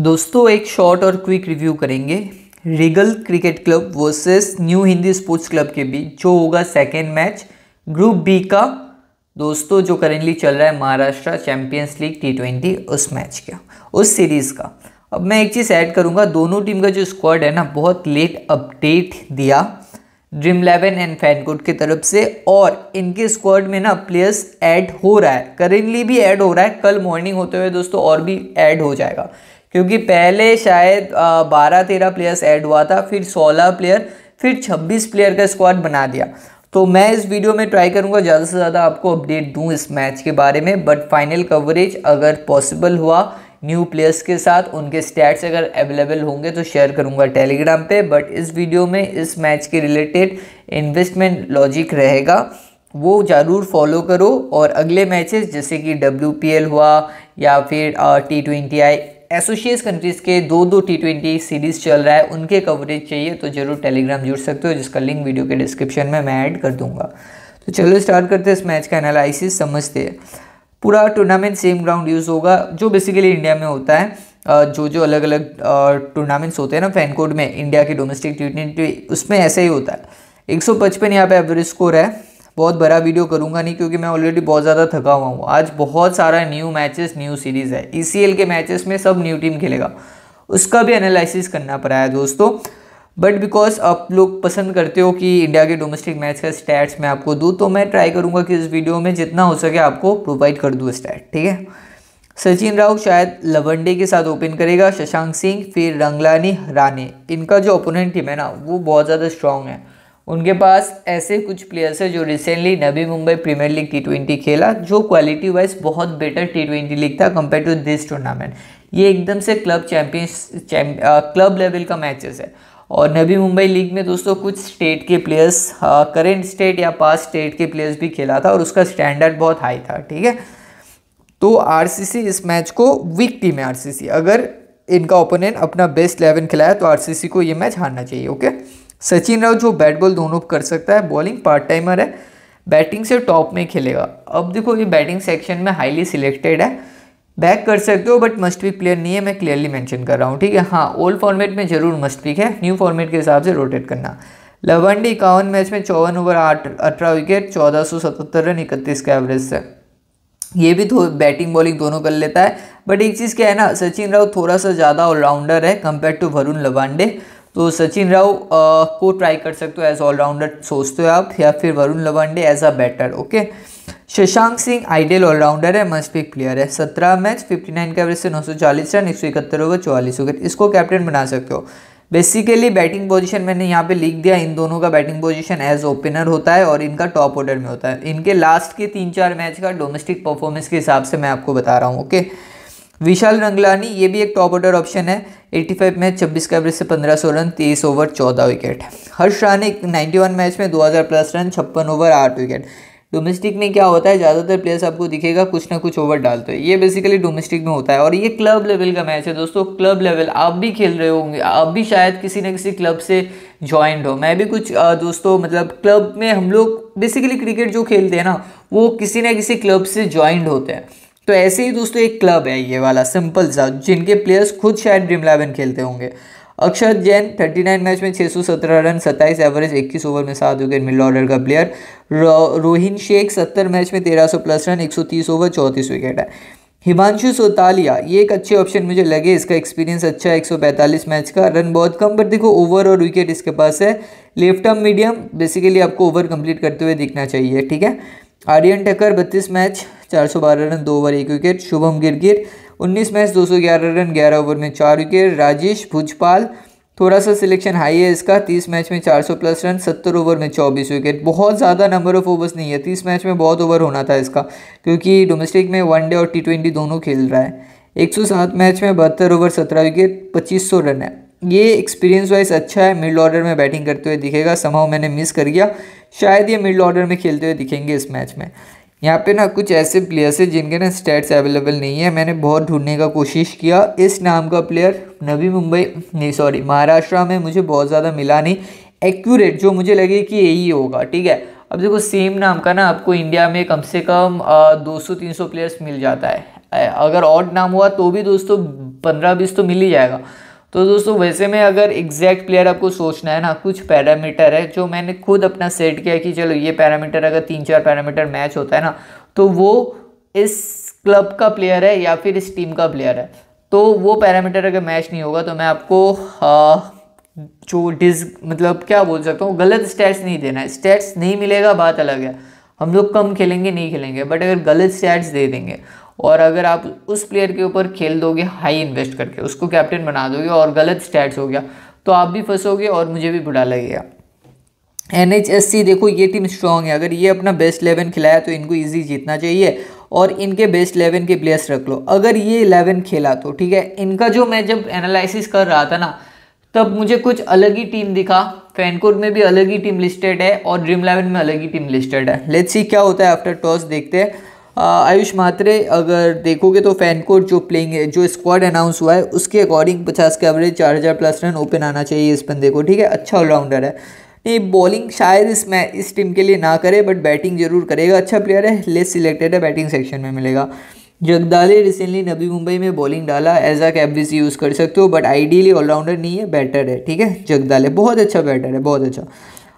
दोस्तों, एक शॉर्ट और क्विक रिव्यू करेंगे। Regal cricket club versus new Hindi sports club के बीच, जो होगा सेकेंड मैच ग्रुप बी का। दोस्तों, जो करेंटली चल रहा है Maharashtra champions league T twenty उस मैच का, उस सीरीज़ का। अब मैं एक चीज़ ऐड करूँगा, दोनों टीम का जो स्क्वाड है ना, बहुत लेट अपडेट दिया ड्रीम इलेवन एंड फैनकोट की तरफ़ से, और इनके स्क्वाड में ना प्लेयर्स ऐड हो रहा है। करेंटली भी ऐड हो रहा है, कल मॉर्निंग होते हुए दोस्तों और भी ऐड हो जाएगा। क्योंकि पहले शायद बारह तेरह प्लेयर्स ऐड हुआ था, फिर सोलह प्लेयर फिर छब्बीस प्लेयर का स्क्वाड बना दिया। तो मैं इस वीडियो में ट्राई करूँगा, ज़्यादा से ज़्यादा आपको अपडेट दूँ इस मैच के बारे में बट फाइनल कवरेज अगर पॉसिबल हुआ न्यू प्लेयर्स के साथ, उनके स्टैट्स अगर अवेलेबल होंगे तो शेयर करूँगा टेलीग्राम पे बट इस वीडियो में इस मैच के रिलेटेड इन्वेस्टमेंट लॉजिक रहेगा। वो ज़रूर फॉलो करो और अगले मैचेस जैसे कि डब्ल्यू हुआ या फिर T twenty I associate countries के दो दो टी ट्वेंटी सीरीज़ चल रहा है, उनके कवरेज चाहिए तो ज़रूर टेलीग्राम जुड़ सकते हो, जिसका लिंक वीडियो के डिस्क्रिप्शन में मैं ऐड कर दूँगा। तो चलो स्टार्ट करते हैं इस मैच का एनालिसिस समझते हैं। पूरा टूर्नामेंट सेम ग्राउंड यूज़ होगा, जो बेसिकली इंडिया में होता है जो जो अलग अलग टूर्नामेंट्स होते हैं ना फ़ैन कोड में इंडिया की डोमेस्टिक टी ट्वेंटी उसमें ऐसा ही होता है। एक सौ पचपन यहाँ पर एवरेज स्कोर है। बहुत बड़ा वीडियो करूँगा नहीं क्योंकि मैं ऑलरेडी बहुत ज़्यादा थका हुआ हूँ। आज बहुत सारा न्यू मैचेस न्यू सीरीज़ है। ई e के मैचेस में सब न्यू टीम खेलेगा। उसका भी एनालिसिस करना पड़ा है दोस्तों। बट बिकॉज़ आप लोग पसंद करते हो कि इंडिया के डोमेस्टिक मैच का स्टैट्स मैं आपको दूँ तो मैं ट्राई करूँगा कि इस वीडियो में जितना हो सके आपको प्रोवाइड कर दूँ स्टैट ठीक है? सचिन राव शायद लवंडे के साथ ओपन करेगा, शशांक सिंह, फिर रंगलानी, राणे। इनका जो ओपोनेंट टीम है ना, वो बहुत ज़्यादा स्ट्रॉन्ग है। उनके पास ऐसे कुछ प्लेयर्स है जो recently Navi Mumbai premier league T twenty खेला, जो क्वालिटी वाइज बहुत बेटर टी ट्वेंटी लीग था कंपेयर टू दिस टूर्नामेंट ये एकदम से क्लब चैंपियंस क्लब लेवल का मैचेस है। और नवी मुंबई लीग में दोस्तों कुछ स्टेट के प्लेयर्स करेंट स्टेट या पास स्टेट के प्लेयर्स भी खेला था और उसका स्टैंडर्ड बहुत हाई था, ठीक है? तो आरसीसी इस मैच को वीक टीम है आरसीसी अगर इनका ओपोनेंट अपना बेस्ट इलेवन खिलाया तो आरसीसी को ये मैच हारना चाहिए ओके सचिन राव जो बैट बॉल दोनों कर सकता है, बॉलिंग पार्ट टाइमर है, बैटिंग से टॉप में खेलेगा। अब देखो ये बैटिंग सेक्शन में हाईली सिलेक्टेड है। बैक कर सकते हो, बट मस्ट पिक प्लेयर नहीं है, मैं क्लियरली मेंशन कर रहा हूँ, ठीक है? हाँ ओल्ड फॉर्मेट में ज़रूर मस्ट पिक है? न्यू फॉर्मेट के हिसाब से रोटेट करना। लवंडी, इक्यावन मैच में चौवन ओवर आठ, अठारह विकेट चौदह सौ सतहत्तर रन, इकतीस का एवरेज से। ये भी बैटिंग बॉलिंग दोनों कर लेता है। बट एक चीज़ क्या है ना, सचिन राव थोड़ा सा ज़्यादा ऑलराउंडर है कंपेयर टू वरुण लवांडे। तो सचिन राव को ट्राई कर सकते हो एज ऑलराउंडर सोचते हो आप, या फिर Varun Lavande as a batter okay Shashank Singh ideal allrounder है मस्ट पिक प्लेयर है। सत्रह मैच फिफ्टी नाइन का एवरेज से नौ सौ चालीस रन, एक सौ इकहत्तर ओवर चौवालीस विकेट इसको कैप्टन बना सकते हो। बेसिकली बैटिंग पोजीशन मैंने यहाँ पे लिख दिया, इन दोनों का बैटिंग पोजीशन एज ओपनर होता है और इनका टॉप ऑर्डर में होता है। इनके लास्ट के तीन चार मैच का डोमेस्टिक परफॉर्मेंस के हिसाब से मैं आपको बता रहा हूँ ओके विशाल रंगलानी, ये भी एक टॉप ऑर्डर ऑप्शन है। 85 मैच 26 का एवरेज से 1500 run 23 over 14 wicket Harsh Rani 91 match में 2000 प्लस रन छप्पन ओवर 8 विकेट डोमेस्टिक में क्या होता है? ज़्यादातर प्लेयर्स आपको दिखेगा, कुछ ना कुछ ओवर डालते हैं। ये बेसिकली डोमेस्टिक में होता है। और ये क्लब लेवल का मैच है दोस्तों। क्लब लेवल आप भी खेल रहे होंगे। आप भी शायद किसी न किसी क्लब से ज्वाइंट हो। मैं भी कुछ दोस्तों मतलब क्लब में हम लोग बेसिकली क्रिकेट जो खेलते हैं ना, वो किसी न किसी क्लब से ज्वाइंट होते हैं। तो ऐसे ही दोस्तों एक क्लब है ये वाला सिंपल सा जिनके प्लेयर्स खुद शायद ड्रीम इलेवन खेलते होंगे। अक्षर जैन 39 मैच में 617 रन 27 एवरेज 21 ओवर में सात विकेट मिडल ऑर्डर का प्लेयर रोहिन शेख 70 मैच में 1300 प्लस रन 130 ओवर 34 विकेट है। हिमांशु सोतालिया, ये एक अच्छे ऑप्शन मुझे लगे, इसका एक्सपीरियंस अच्छा है 145 मैच का। रन बहुत कम, पर देखो ओवर और विकेट इसके पास है। लेफ़्ट आर्म मीडियम बेसिकली आपको ओवर कंप्लीट करते हुए दिखना चाहिए, ठीक है? आर्यन टकर बत्तीस मैच 412 रन, दो ओवर, एक wicket, Shubham Girgir 19 match 211 run 11 over में चार विकेट, राजेश भुजपाल थोड़ा सा सिलेक्शन हाई है इसका 30 मैच में 400 प्लस रन 70 ओवर में 24 विकेट, बहुत ज़्यादा नंबर ऑफ़ ओवर्स नहीं है 30 मैच में बहुत ओवर होना था इसका, क्योंकि डोमेस्टिक में वनडे और टी ट्वेंटी दोनों खेल रहा है। 107 मैच में बहत्तर ओवर 17 विकेट 2500 रन है। ये एक्सपीरियंस वाइज अच्छा है मिड ऑर्डर में बैटिंग करते हुए दिखेगा समाव मैंने मिस कर गया। शायद ये मिडल ऑर्डर में खेलते हुए दिखेंगे इस मैच में। यहाँ पे ना कुछ ऐसे प्लेयर्स हैं जिनके ना स्टैट्स अवेलेबल नहीं है। मैंने बहुत ढूँढने का कोशिश किया। इस नाम का प्लेयर नवी मुंबई, नहीं सॉरी महाराष्ट्र में मुझे बहुत ज़्यादा मिला नहीं। एक्यूरेट जो मुझे लगे कि यही होगा, ठीक है? अब देखो सेम नाम का ना आपको इंडिया में कम से कम दो सौ, तीन सौ प्लेयर्स मिल जाता है। अगर ऑड नाम हुआ तो भी दोस्तों, पंद्रह, बीस तो मिल ही जाएगा। तो दोस्तों वैसे में अगर एग्जैक्ट प्लेयर आपको सोचना है ना कुछ पैरामीटर है जो मैंने खुद अपना सेट किया कि चलो ये पैरामीटर अगर तीन चार पैरामीटर मैच होता है ना तो वो इस क्लब का प्लेयर है या फिर इस टीम का प्लेयर है। तो वो पैरामीटर अगर मैच नहीं होगा तो मैं आपको आ, जो डिस मतलब क्या बोल सकता हूँ गलत स्टैट्स नहीं देना है। स्टैट्स नहीं मिलेगा बात अलग है। हम लोग कम खेलेंगे नहीं खेलेंगे बट अगर गलत स्टैट्स दे देंगे और अगर आप उस प्लेयर के ऊपर खेल दोगे हाई इन्वेस्ट करके, उसको कैप्टन बना दोगे और गलत स्टैट्स हो गया तो आप भी फंसोगे और मुझे भी बुरा लगेगा। एनएचएससी देखो, ये टीम स्ट्रॉन्ग है। अगर ये अपना बेस्ट इलेवन खिलाया तो इनको ईजी जीतना चाहिए और इनके बेस्ट इलेवन के प्लेयर्स रख लो। अगर ये इलेवन खेला तो ठीक है? इनका जो मैं जब एनालिसिस कर रहा था ना, तब मुझे कुछ अलग ही टीम दिखा। फैनकोर में भी अलग ही टीम लिस्टेड है और ड्रीम इलेवन में अलग ही टीम लिस्टेड है। लेट्स सी क्या होता है आफ्टर टॉस देखते हैं। आयुष मात्रे अगर देखोगे तो फैनकोर जो प्लेइंग जो स्क्वाड अनाउंस हुआ है, उसके अकॉर्डिंग पचास के एवरेज चार हज़ार प्लस रन ओपन आना चाहिए इस बंदे को, ठीक है? अच्छा ऑलराउंडर है। नहीं बॉलिंग शायद इस मै, इस टीम के लिए ना करे बट बैटिंग ज़रूर करेगा। अच्छा प्लेयर है लेस सिलेक्टेड है बैटिंग सेक्शन में मिलेगा। जगदाले रिसेंटली नबी मुंबई में बॉलिंग डाला एज अ कैबरीज यूज़ कर सकते हो बट आइडियली ऑलराउंडर नहीं है बैटर है, ठीक है? जगदाले, बहुत अच्छा बैटर है, बहुत अच्छा।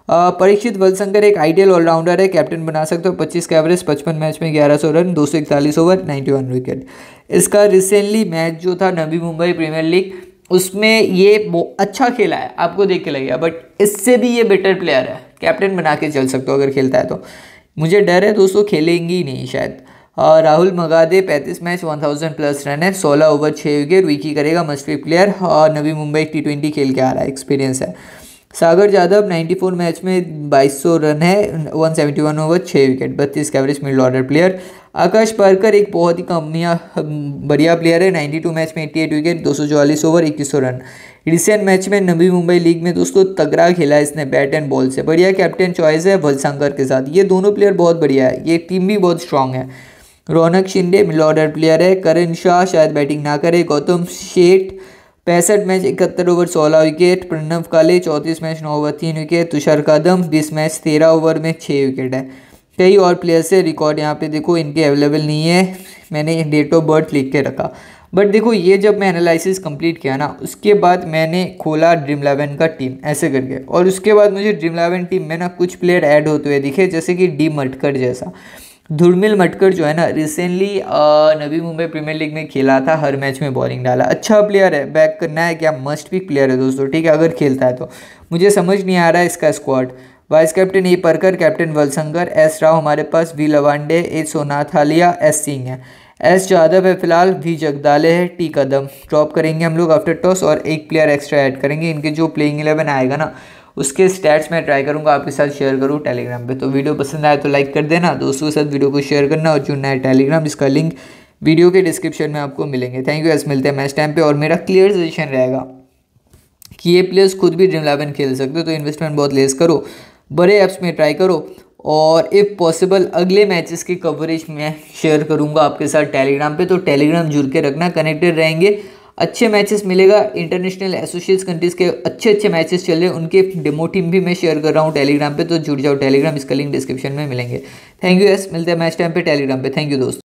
परीक्षित वलसंकर एक आइडियल ऑलराउंडर है, कैप्टन बना सकते हो। पच्चीस का एवरेज, पचपन मैच में ग्यारह सौ रन, दो सौ इकतालीस ओवर नाइन्टी वन विकेट इसका रिसेंटली मैच जो था नवी मुंबई प्रीमियर लीग उसमें ये अच्छा खेला है, आपको देख के लगेगा बट इससे भी ये बेटर प्लेयर है। कैप्टन बना के चल सकते हो अगर खेलता है तो। मुझे डर है, दोस्तों, खेलेंगे ही नहीं शायद। और राहुल मगादे पैंतीस match one thousand plus run है, सोलह ओवर छः विकेट विकी करेगा मस्टरी प्लेयर और नवी मुंबई टी ट्वेंटी खेल के आ रहा है एक्सपीरियंस है। सागर यादव 94 मैच में 2200 रन है 171 ओवर छः विकेट बत्तीस का average middle order player Akash Parkar एक बहुत ही कंपनिया बढ़िया प्लेयर है 92 मैच में 88 विकेट दो ओवर इक्कीस रन. रिसेंट मैच में नवी मुंबई लीग में दोस्तों तगड़ा खेला है इसने बैट एंड बॉल से. बढ़िया कैप्टन चॉइस है वलशंकर के साथ. ये दोनों प्लेयर बहुत बढ़िया है, ये टीम भी बहुत स्ट्रांग है. Raunak Shinde mid order player है, करण शाह शायद बैटिंग ना करे, गौतम शेठ पैंसठ मैच इकहत्तर ओवर, सोलह विकेट, प्रणव काले चौंतीस मैच, नौ ओवर, तीन विकेट, तुषार कदम बीस मैच, तेरह ओवर में छः विकेट है। कई और प्लेयर्स से रिकॉर्ड यहाँ पे देखो, इनके अवेलेबल नहीं है, मैंने डेट ऑफ़ बर्थ लिख के रखा। बट देखो, ये जब मैं एनालिसिस कंप्लीट किया ना, उसके बाद मैंने खोला ड्रीम इलेवन का टीम ऐसे करके। और उसके बाद मुझे ड्रीम इलेवन टीम में ना कुछ प्लेयर ऐड होते हुए दिखे, जैसे कि डी मटकर जैसा। धुरमिल मटकर जो है ना recently Navi Mumbai premier league में खेला था, हर मैच में बॉलिंग डाला। अच्छा प्लेयर है बैक करना है क्या मस्ट भी प्लेयर है दोस्तों, ठीक है, अगर खेलता है तो। मुझे समझ नहीं आ रहा है इसका स्क्वाड वाइस कैप्टन ए परकर कैप्टन वलसंगर एस राव हमारे पास वी लवांडे ए सोनाथ हालिया एस सिंह है। एस यादव है फ़िलहाल वी जगदाले है टी कदम। ड्रॉप करेंगे हम लोग आफ्टर टॉस और एक प्लेयर एक्स्ट्रा ऐड करेंगे, इनके जो प्लेइंग इलेवन आएगा ना उसके स्टैट्स मैं ट्राई करूँगा आपके साथ शेयर करूँ टेलीग्राम पे। तो वीडियो पसंद आए तो लाइक कर देना, दोस्तों के साथ वीडियो को शेयर करना और जुड़ना है टेलीग्राम इसका लिंक वीडियो के डिस्क्रिप्शन में आपको मिलेंगे। थैंक यू एस मिलते हैं मैच टाइम पे और मेरा क्लियर सजेशन रहेगा कि ये प्लेयर्स खुद भी ड्रीम इलेवन खेल सकते हो तो इन्वेस्टमेंट बहुत लेस करो, बड़े ऐप्स में ट्राई करो और इफ़ पॉसिबल अगले मैचेस की कवरेज मैं शेयर करूँगा आपके साथ टेलीग्राम पे। तो टेलीग्राम जुड़ के रखना कनेक्टेड रहेंगे। अच्छे मैचेस मिलेगा। इंटरनेशनल एसोसिएट्स कंट्रीज़ के अच्छे अच्छे मैचेस चल रहे हैं। उनके डेमो टीम भी मैं शेयर कर रहा हूँ टेलीग्राम पे तो जुड़ जाओ। टेलीग्राम इसका लिंक डिस्क्रिप्शन में मिलेंगे। थैंक यू यस मिलते हैं मैच टाइम पे टेलीग्राम पे। थैंक यू दोस्त।